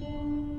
Música